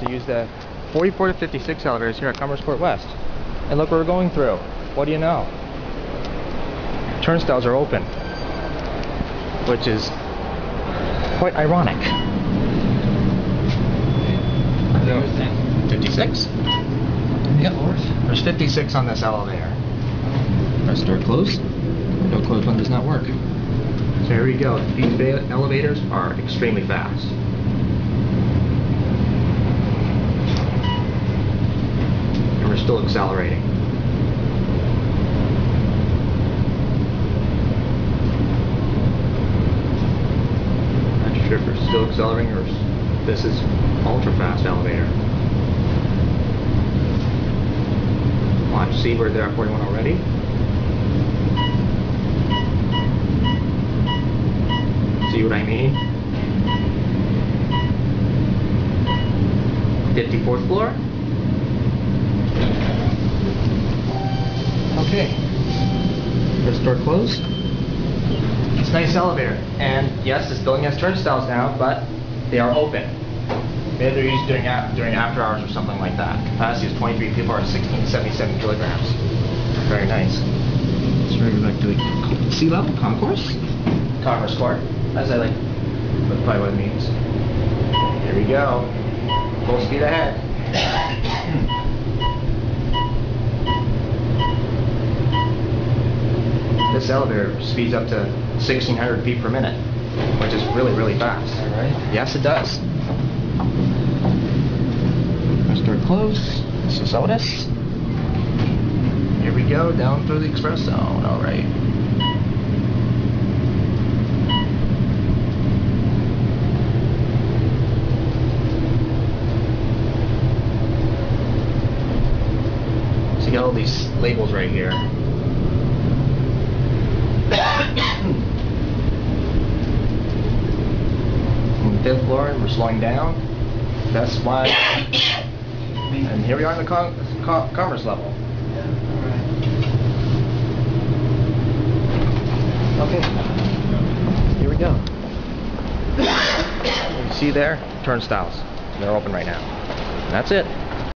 to use the 44 to 56 elevators here at Commerce Court West. And look what we're going through. What do you know? Turnstiles are open, which is quite ironic. 56? Yep. There's 56 on this elevator. Press door close. Door closed one does not work. So here we go. These elevators are extremely fast. And we're accelerating. Not sure if we're still accelerating or this is ultra fast elevator. Watch, see where they're at 41 already? See what I mean? 54th floor? Door closed. It's a nice elevator. And yes, this building has turnstiles now, but they are open. Maybe they're used during, during after hours or something like that. Capacity is 23 people or 1677 kilograms. Very nice. So we're going to the C level concourse. Commerce Court, as I like, that's probably what it means. Here we go. Full speed ahead. elevator speeds up to 1600 feet per minute, which is really, really fast. All right. Yes, it does. Let's door close. This is Otis. Here we go, down through the express zone. All right. So you got all these labels right here. Fifth floor, we're slowing down. That's why. And here we are in the commerce level. Okay. Here we go. You see there? Turnstiles. They're open right now. And that's it.